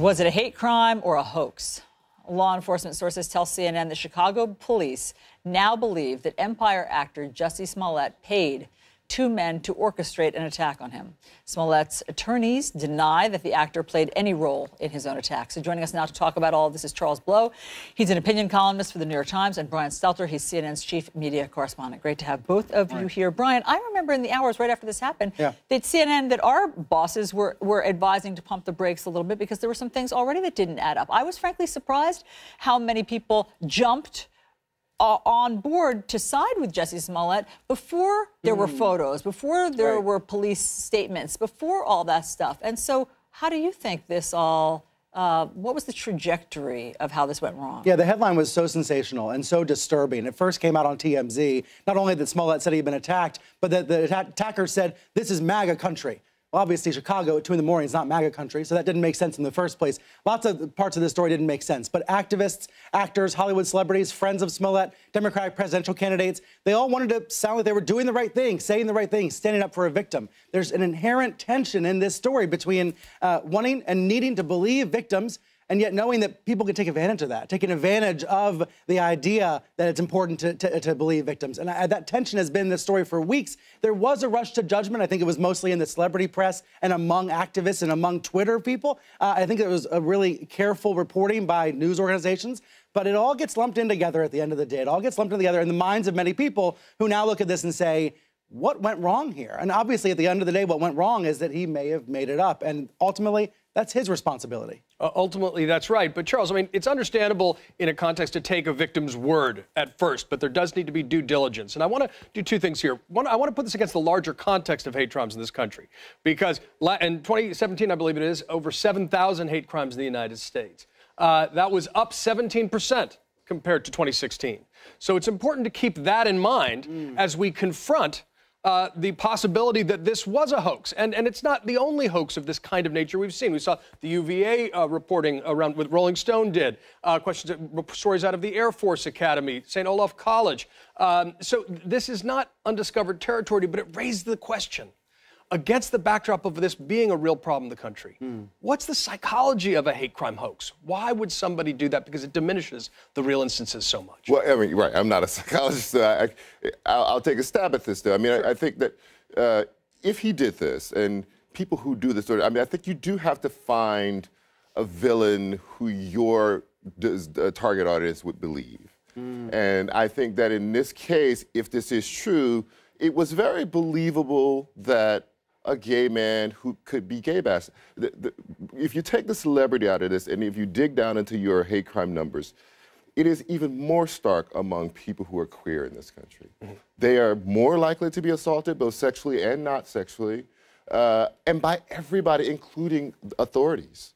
Was it a hate crime or a hoax? Law enforcement sources tell CNN the Chicago police now believe that Empire actor Jussie Smollett paid two men to orchestrate an attack on him. Smollett's attorneys deny that the actor played any role in his own attack. So joining us now to talk about all this is Charles Blow. He's an opinion columnist for the New York Times, and Brian Stelter. He's CNN's chief media correspondent. Great to have both of you here. Brian, I remember in the hours right after this happened Yeah. that CNN, that our bosses were, were advising to pump the brakes a little bit because there were some things already that didn't add up. I was frankly surprised how many people jumped uh, on board to side with Jussie Smollett before there were photos, before there Right. were police statements, before all that stuff. And so, how do you think this all? Uh, what was the trajectory of how this went wrong? Yeah, the headline was so sensational and so disturbing. It first came out on TMZ. Not only that Smollett said he'd been attacked, but that the atta- attacker said, This is MAGA country. Obviously, Chicago at 2 in the morning is not MAGA country, so that didn't make sense in the first place. Lots of parts of this story didn't make sense. But activists, actors, Hollywood celebrities, friends of Smollett, Democratic presidential candidates, they all wanted to sound like they were doing the right thing, saying the right thing, standing up for a victim. There's an inherent tension in this story between uh, wanting and needing to believe victims and yet knowing that people can take advantage of that, taking advantage of the idea that it's important to, to, to believe victims. And I, that tension has been the story for weeks. There was a rush to judgment. I think it was mostly in the celebrity press and among activists and among Twitter people. Uh, I think it was a really careful reporting by news organizations. But it all gets lumped in together at the end of the day. It all gets lumped in together in the minds of many people who now look at this and say, what went wrong here? And obviously, at the end of the day, what went wrong is that he may have made it up. And ultimately, that's his responsibility. Uh, ultimately, that's right. But Charles, I mean, it's understandable in a context to take a victim's word at first, but there does need to be due diligence. And I want to do two things here. One, I want to put this against the larger context of hate crimes in this country, because la- in 2017, I believe it is, over 7,000 hate crimes in the United States. Uh, that was up 17% compared to 2016. So it's important to keep that in mind as we confront uh, the possibility that this was a hoax. And, and it's not the only hoax of this kind of nature we've seen. We saw the UVA uh, reporting around what Rolling Stone did, uh, questions, stories out of the Air Force Academy, St. Olaf College. Um, so this is not undiscovered territory, but it raised the question against the backdrop of this being a real problem in the country. What's the psychology of a hate crime hoax? Why would somebody do that? Because it diminishes the real instances so much. Well, I mean, right. I'm not a psychologist. So I, I, I'll, I'll take a stab at this, though. I mean, I, I think that uh, if he did this, and people who do this, sort of, I mean, I think you do have to find a villain who your uh, target audience would believe. And I think that in this case, if this is true, it was very believable that a gay man who could be gay bashing. The, the, if you take the celebrity out of this, and if you dig down into your hate crime numbers, it is even more stark among people who are queer in this country. They are more likely to be assaulted, both sexually and not sexually, uh, and by everybody, including authorities.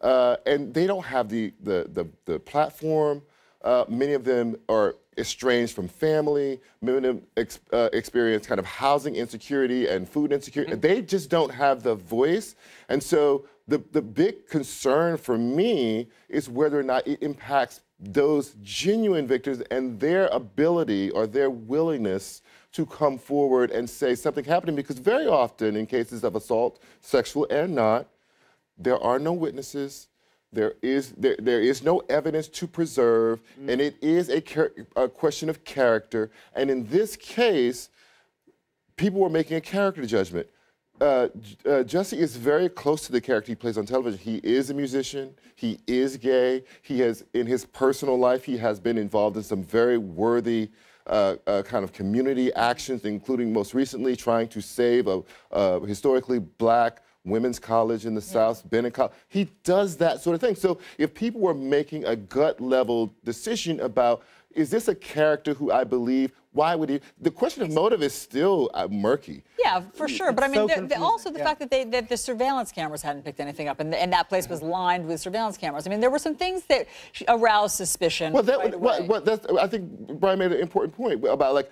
Uh, and they don't have the, the, the, the platform. Uh, many of them are estranged from family. Them ex- uh, experience kind of housing insecurity and food insecurity. They just don't have the voice. And so the, the big concern for me is whether or not it impacts those genuine victims and their ability or their willingness to come forward and say something happened. Because very often, in cases of assault, sexual and not, there are no witnesses. There is there, there is no evidence to preserve, and it is a, a question of character. And in this case, people were making a character judgment. Uh, uh, Jussie is very close to the character he plays on television. He is a musician. He is gay. He has, in his personal life, he has been involved in some very worthy uh, uh, kind of community actions, including most recently trying to save a, a historically black women's college in the South, Bennett College. He does that sort of thing. So if people were making a gut level decision about, is this a character who I believe? Why would he? The question of motive is still uh, murky. Yeah, for sure. But I mean, so the, the, also the yeah. fact that they that the surveillance cameras hadn't picked anything up, and, and that place was lined with surveillance cameras. I mean, there were some things that aroused suspicion. Well, that, right what, away. what, that's, I think Brian made an important point about like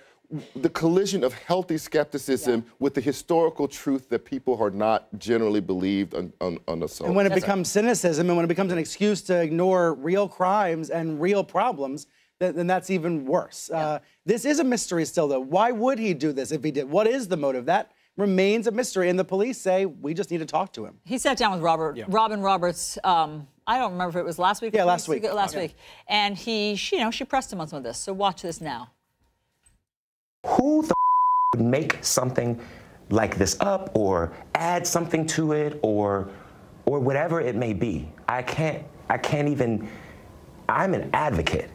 the collision of healthy skepticism with the historical truth that people are not generally believed on, on, on assault. And when it That's right. becomes cynicism and when it becomes an excuse to ignore real crimes and real problems, then, then that's even worse. Uh, this is a mystery still, though. Why would he do this if he did? What is the motive? That remains a mystery. And the police say we just need to talk to him. He sat down with Robert, Robin Roberts. Um, I don't remember if it was last week. Yeah, two last week. ago- Last Yeah. week, and he, she, you know, she pressed him on some of this. So watch this now. Who the would make something like this up or add something to it or or whatever it may be i can't i can't even i'm an advocate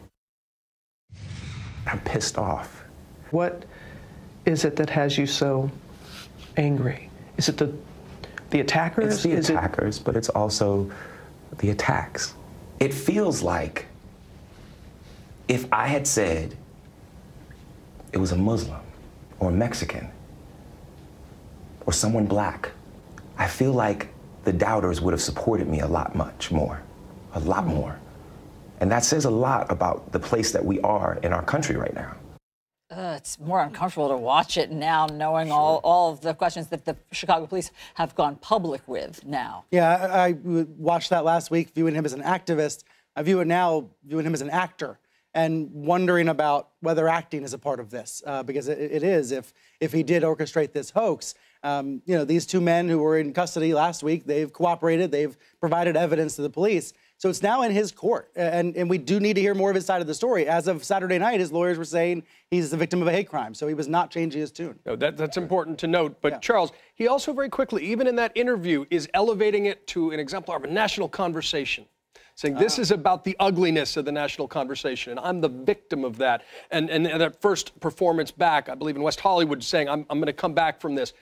i'm pissed off What is it that has you so angry? Is it the the attackers? it's the Is it- attackers but it's also the attacks it feels like if i had said it was a muslim or a mexican or someone black, I feel like the doubters would have supported me a lot much more, a lot more. And that says a lot about the place that we are in our country right now. Uh, it's more uncomfortable to watch it now, knowing all, all of the questions that the Chicago police have gone public with now. Yeah, I, I watched that last week, viewing him as an activist. I view it now, viewing him as an actor, and wondering about whether acting is a part of this, uh, because it, it is. If if he did orchestrate this hoax, um, you know, these two men who were in custody last week, they've cooperated, they've provided evidence to the police. So it's now in his court, and and we do need to hear more of his side of the story. As of Saturday night, his lawyers were saying he's the victim of a hate crime, so he was not changing his tune. No, that, that's important to note. But Charles, he also very quickly, even in that interview, is elevating it to an exemplar of a national conversation. Saying this is about the ugliness of the national conversation, and I'm the victim of that. And, and that first performance back, I believe in West Hollywood, saying, I'm, I'm going to come back from this.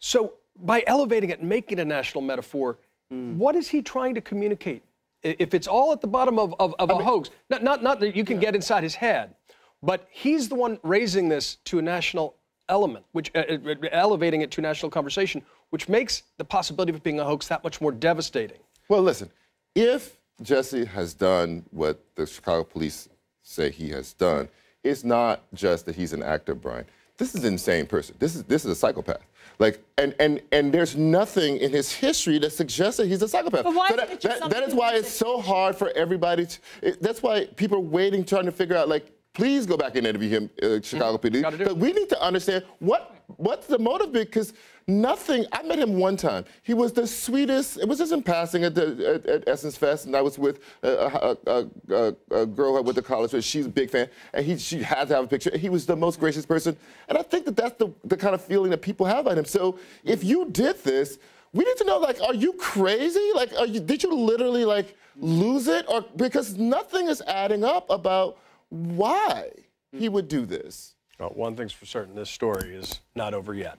So by elevating it and making it a national metaphor, what is he trying to communicate? If it's all at the bottom of, of, of a hoax, not, not, not that you can get inside his head, but he's the one raising this to a national element, which uh, uh, elevating it to national conversation, which makes the possibility of it being a hoax that much more devastating. Well, listen, if Jussie has done what the Chicago police say he has done, it's not just that he's an actor, Brian. This is an insane person. This is this is a psychopath. Like, and and and there's nothing in his history that suggests that he's a psychopath. But why So that, that- that is why it's so hard for everybody to. It, that's why people are waiting, trying to figure out, like, please go back and interview him, uh, Chicago PD. But we need to understand what what's the motive because nothing. I met him one time. He was the sweetest. It was just in passing at the at, at Essence Fest, and I was with a, a, a, a, girl I went to college with. She's a big fan, and he she had to have a picture. He was the most gracious person, and I think that that's the the kind of feeling that people have about him. So if you did this. We need to know, like, are you crazy? Like, are you, did you literally like lose it, or because nothing is adding up about why he hmm. would do this? Well, one thing's for certain this story is not over yet.